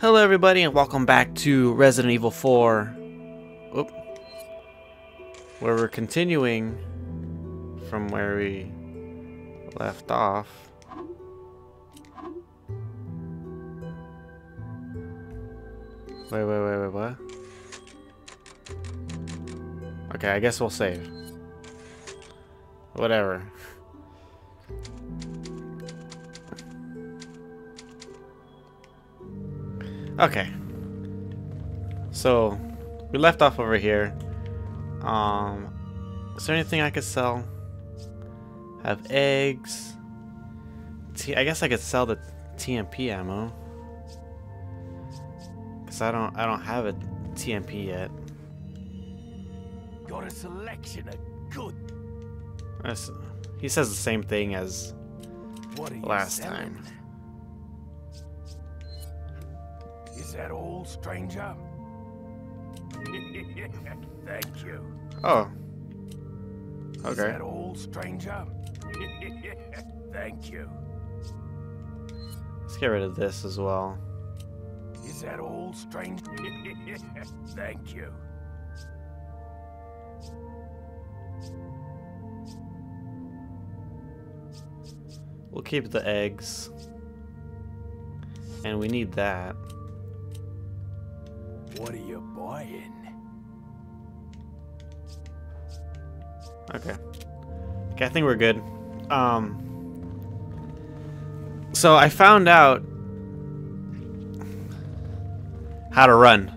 Hello everybody and welcome back to Resident Evil 4. Oop. Where we're continuing from where we left off. Wait, wait, wait, wait, what? Okay, I guess we'll save. Whatever. Okay. So, we left off over here. Um, is there anything I could sell? Have eggs. T I guess I could sell the TMP ammo. Cause I don't, I don't have a TMP yet. Got a selection of good. That's, he says the same thing as last time. Is that all, stranger? Thank you. Oh. Okay. Is that all, stranger? Thank you. Let's get rid of this as well. Is that all, stranger? Thank you. We'll keep the eggs. And we need that. What are you buying? Okay. Okay, I think we're good. Um So I found out how to run.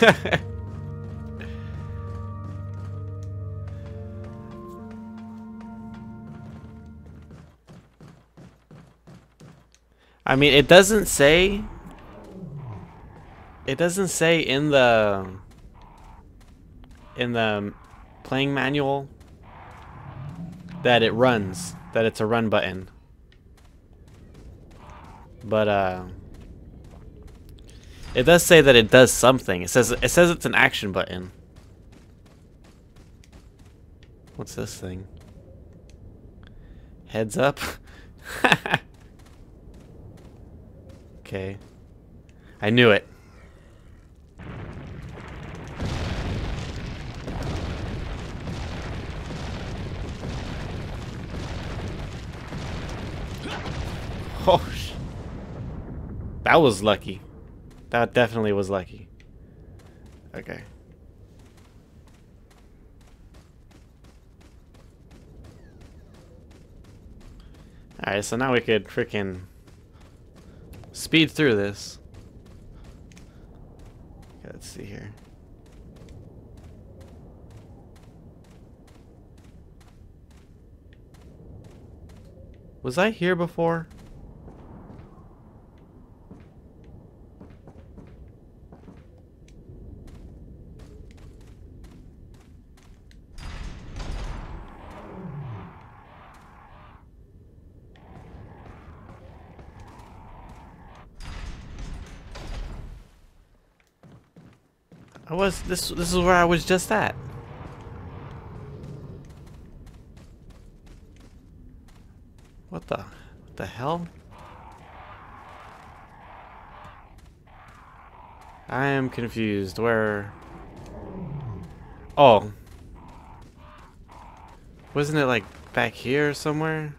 I mean, it doesn't say it doesn't say in the in the playing manual that it runs, that it's a run button. But uh it does say that it does something. It says it says it's an action button. What's this thing? Heads up. okay. I knew it. Oh, that was lucky. That definitely was lucky. Okay. Alright, so now we could freaking speed through this. Okay, let's see here. Was I here before? I was this this is where I was just at. What the what the hell? I am confused. Where Oh. Wasn't it like back here somewhere?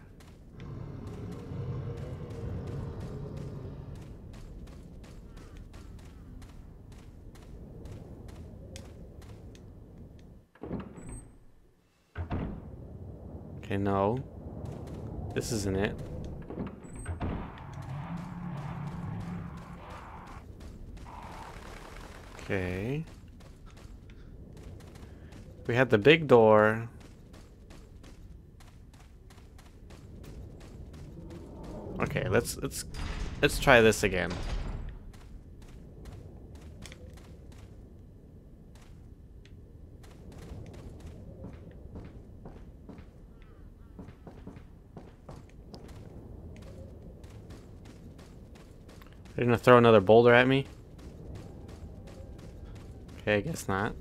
No. This isn't it. Okay. We had the big door. Okay, let's let's let's try this again. They're gonna throw another boulder at me? Okay, I guess not.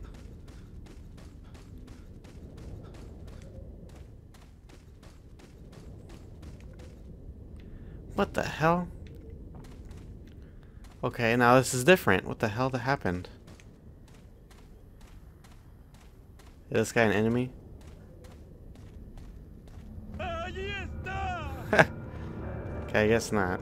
What the hell? Okay, now this is different. What the hell that happened? Is this guy an enemy? okay, I guess not.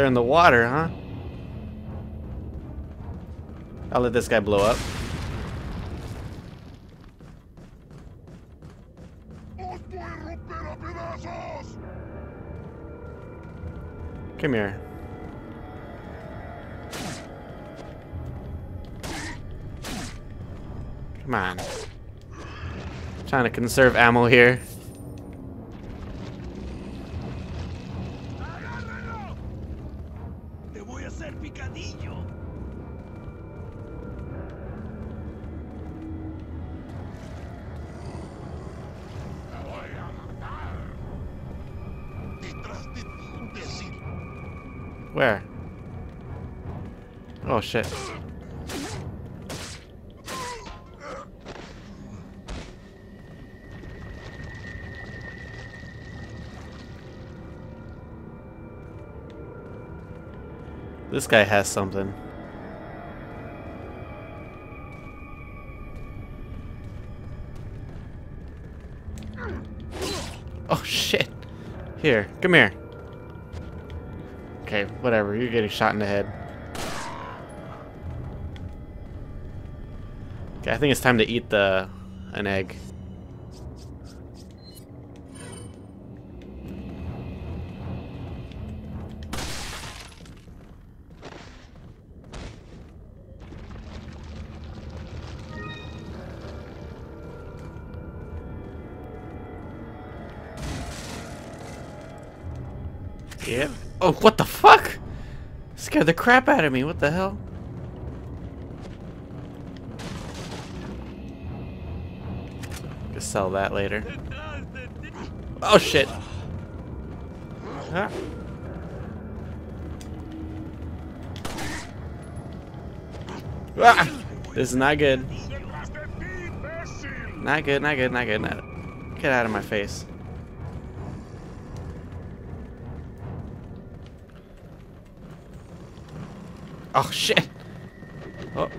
They're in the water, huh? I'll let this guy blow up. Come here. Come on. Trying to conserve ammo here. Shit. This guy has something. Oh shit. Here, come here. Okay, whatever. You're getting shot in the head. Okay, I think it's time to eat the an egg. Yep. Oh, what the fuck? Scared the crap out of me. What the hell? Can sell that later. Oh shit. Huh? Ah! This is not good. Not good, not good, not good. Not... Get out of my face. Oh shit! Oh.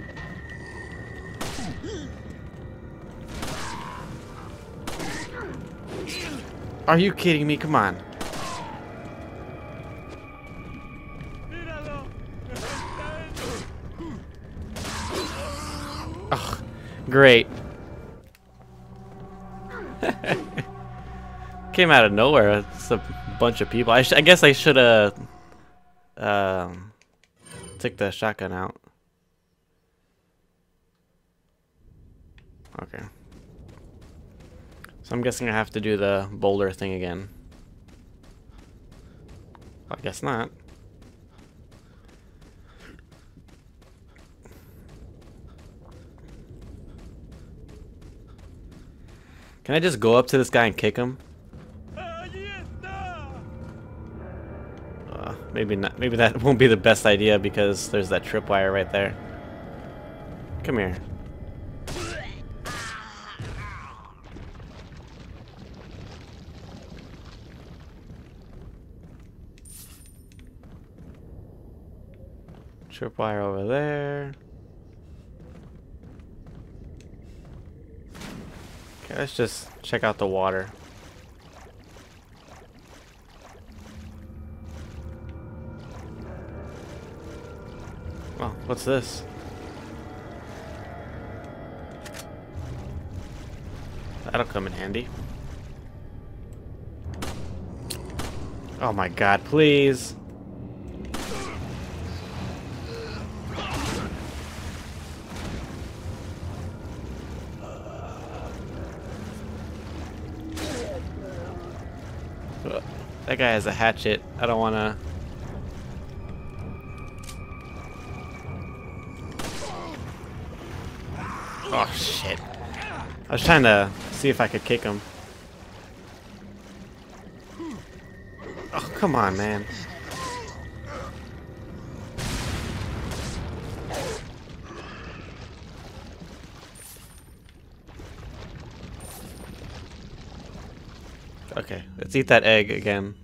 Are you kidding me? Come on. Oh, great. Came out of nowhere. It's a bunch of people. I, I guess I should have um, took the shotgun out. Okay. So I'm guessing I have to do the boulder thing again. I guess not. Can I just go up to this guy and kick him? Uh, maybe not. Maybe that won't be the best idea because there's that tripwire right there. Come here. Tripwire over there. Okay, let's just check out the water. Well, what's this? That'll come in handy. Oh my god, please. guy has a hatchet. I don't want to... Oh, shit. I was trying to see if I could kick him. Oh, come on, man. Okay, let's eat that egg again.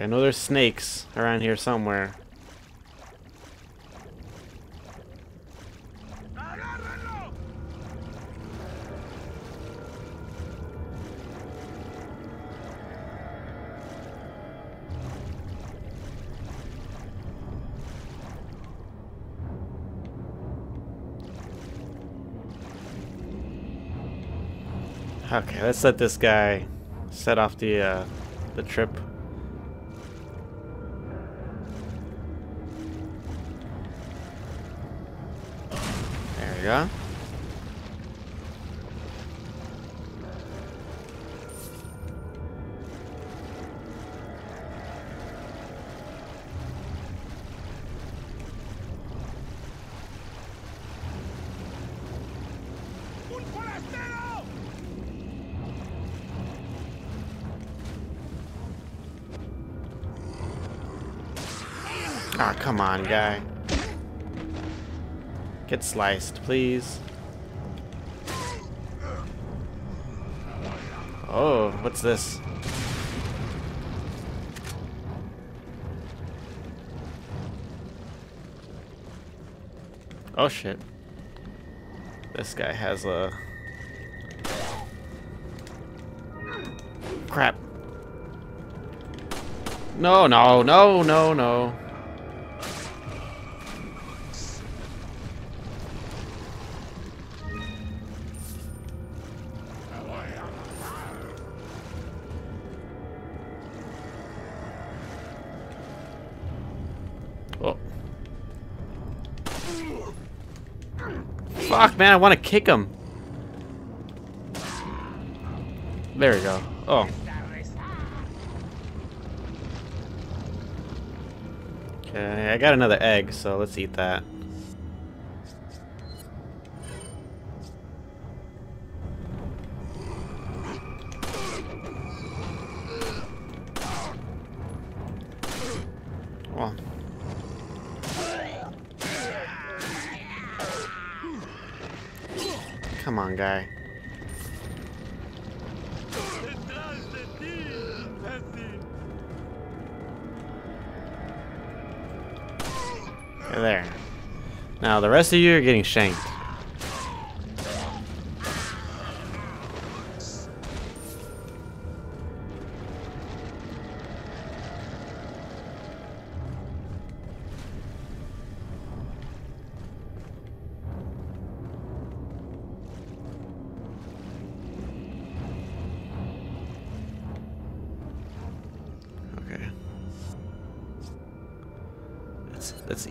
I know there's snakes around here somewhere. Okay, let's let this guy set off the uh, the trip. Ah, come on, guy. Get sliced, please. Oh, what's this? Oh shit. This guy has a... Crap. No, no, no, no, no. Fuck, man, I want to kick him. There we go. Oh. Okay, I got another egg, so let's eat that. There. Now, the rest of you are getting shanked.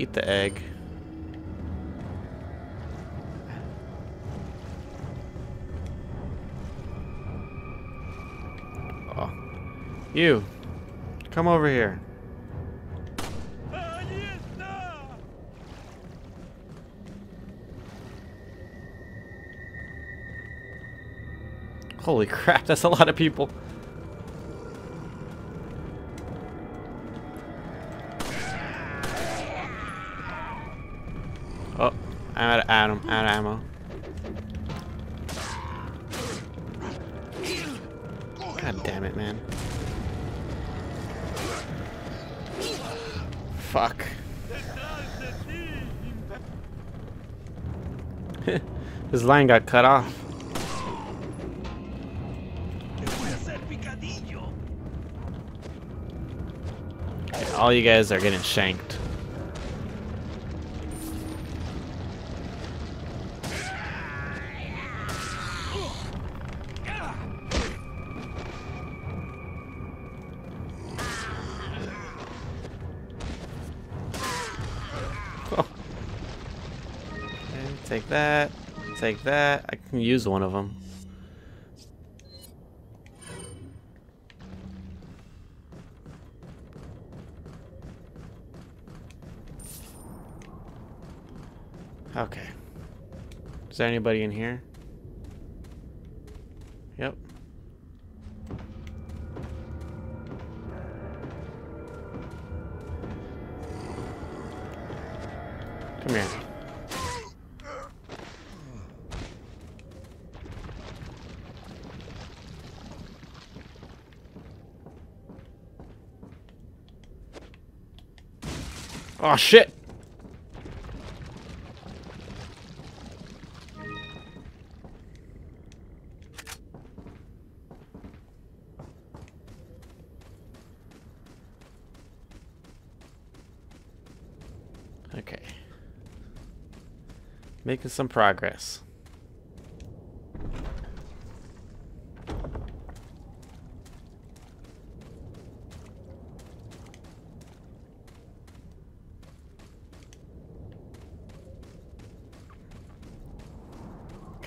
Eat the egg. Oh. You. Come over here. Holy crap, that's a lot of people. Out of ammo. God damn it, man. Fuck. His line got cut off. All you guys are getting shanked. Okay, take that. Take that. I can use one of them. Okay. Is there anybody in here? Yep. Oh shit! Okay. Making some progress.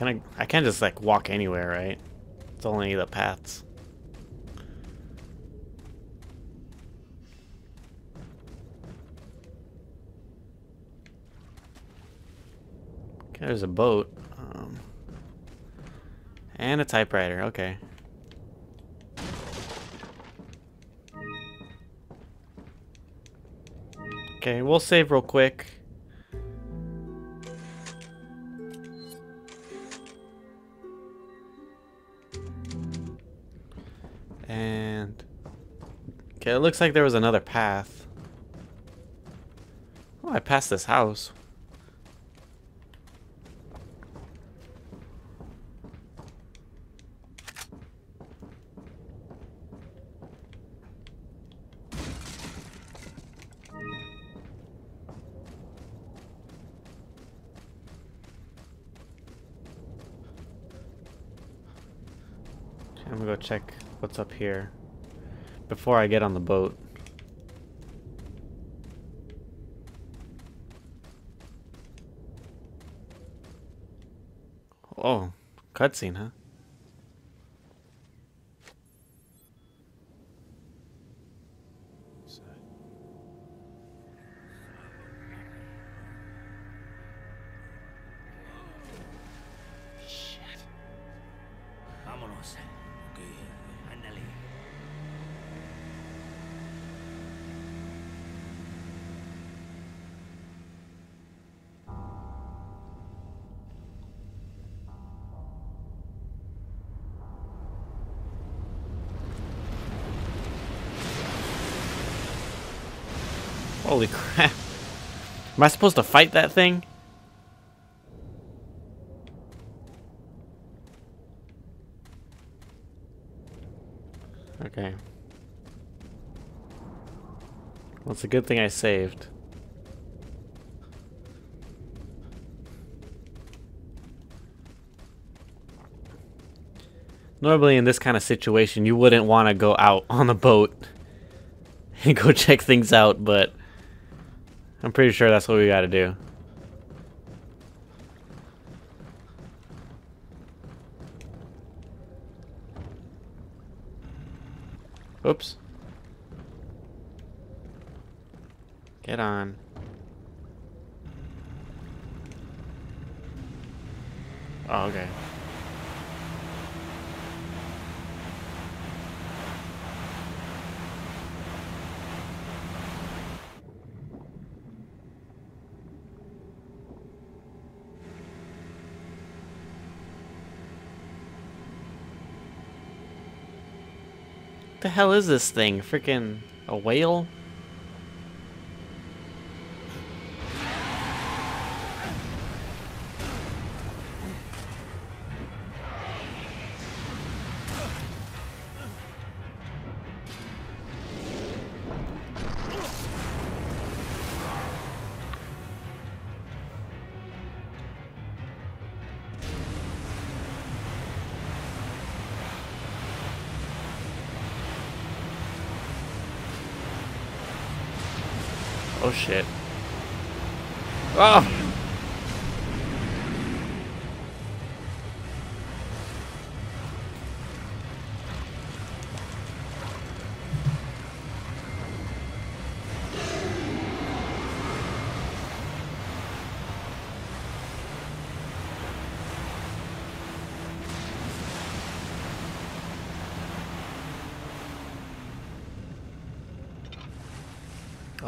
Can I? I can't just like walk anywhere, right? It's only the paths. Okay, there's a boat. Um, and a typewriter, okay. Okay, we'll save real quick. And... Okay, it looks like there was another path. Oh, I passed this house. What's up here before I get on the boat. Oh, cutscene, huh? Holy crap. Am I supposed to fight that thing? Okay. Well, it's a good thing I saved. Normally in this kind of situation, you wouldn't want to go out on the boat and go check things out, but I'm pretty sure that's what we gotta do. Oops. Get on. Oh, okay. The hell is this thing? Freaking a whale? Shit. Oh!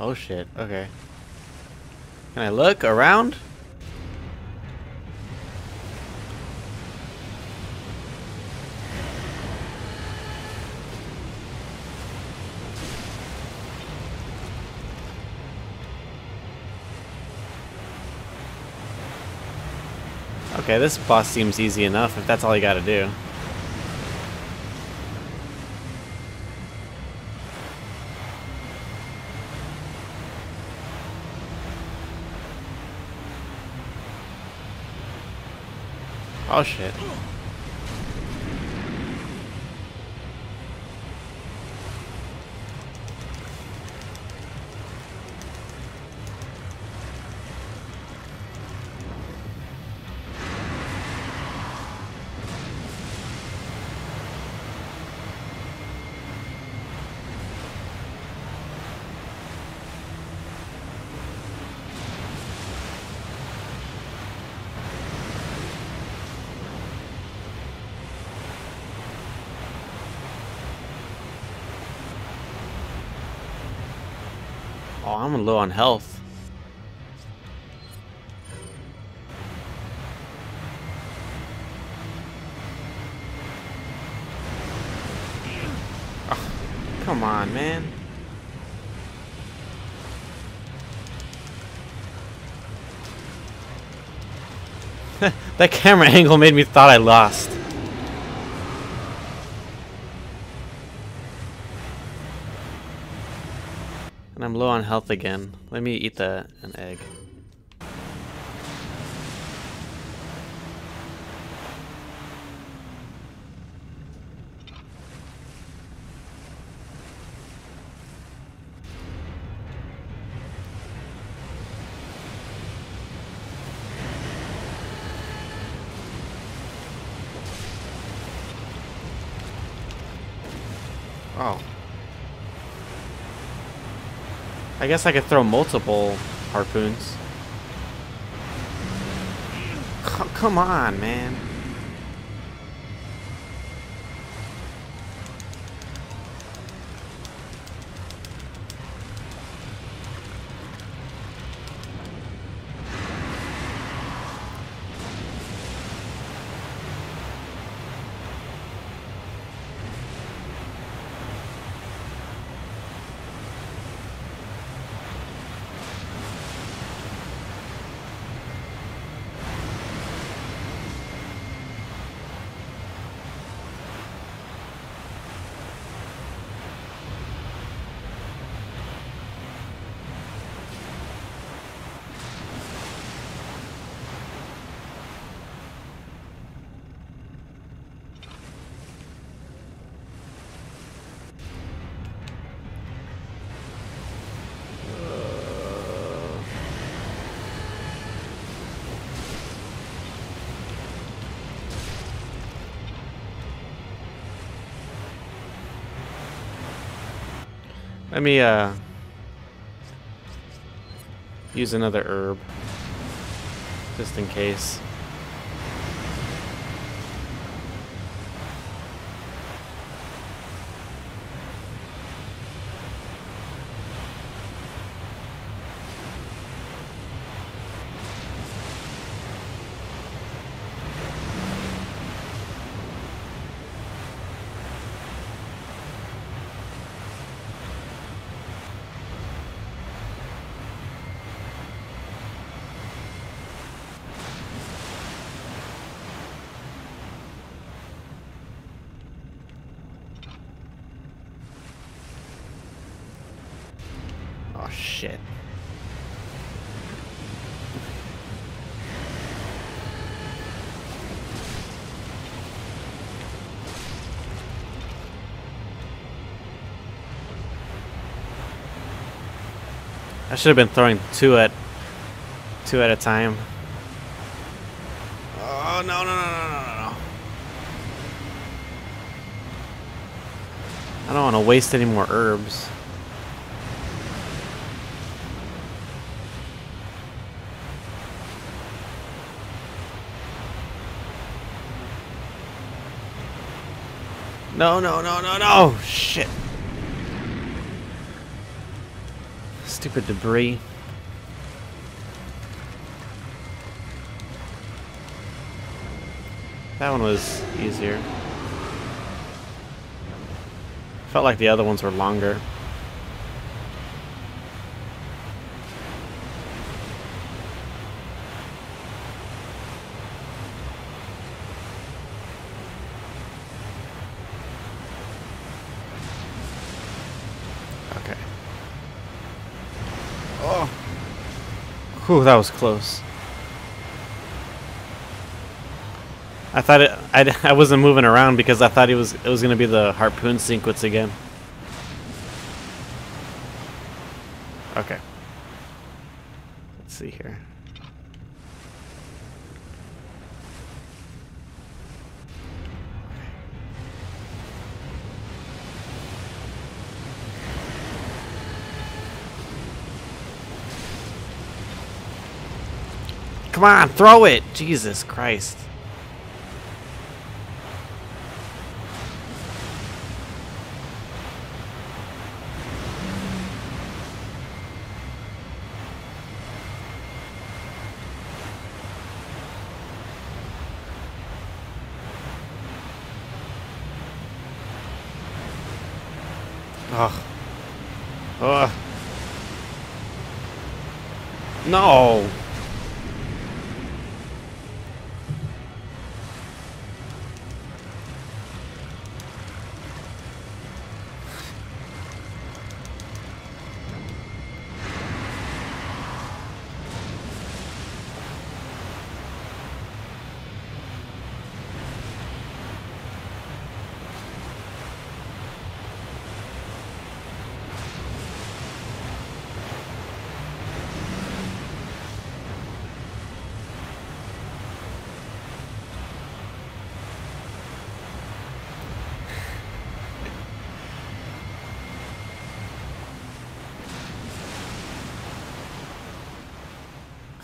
Oh shit, okay. Can I look around? Okay, this boss seems easy enough if that's all you gotta do. Oh shit. Oh, I'm low on health. Oh, come on, man. that camera angle made me thought I lost. And I'm low on health again. Let me eat that, an egg. Oh. I guess I could throw multiple harpoons. C come on, man. Let me uh use another herb just in case. Oh shit. I should have been throwing two at two at a time. Oh no no no no no no no. I don't want to waste any more herbs. No, no, no, no, no! Shit. Stupid debris. That one was easier. Felt like the other ones were longer. Oh. Whew, that was close. I thought it, I, I wasn't moving around because I thought it was it was gonna be the harpoon sequence again. Come on, throw it! Jesus Christ. Ugh. Ugh. No.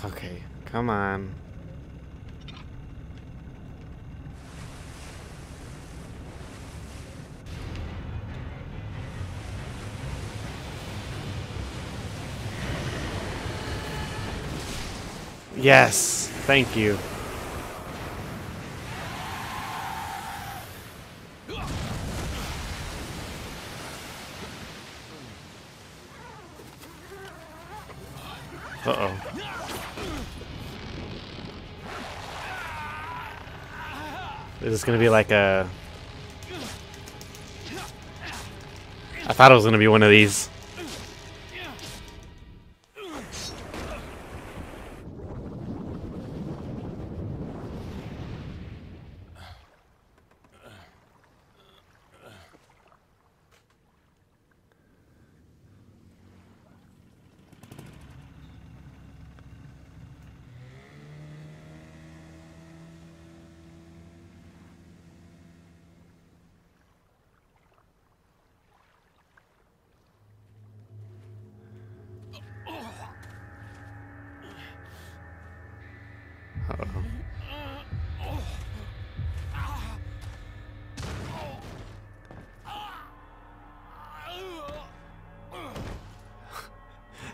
Okay, come on. Yes, thank you. Is this gonna be like a... I thought it was gonna be one of these.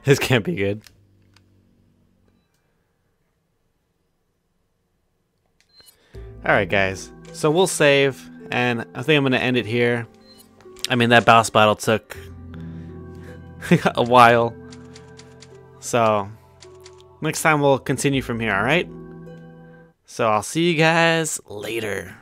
This can't be good. Alright guys, so we'll save, and I think I'm going to end it here. I mean, that boss battle took a while. So, next time we'll continue from here, alright? So I'll see you guys later.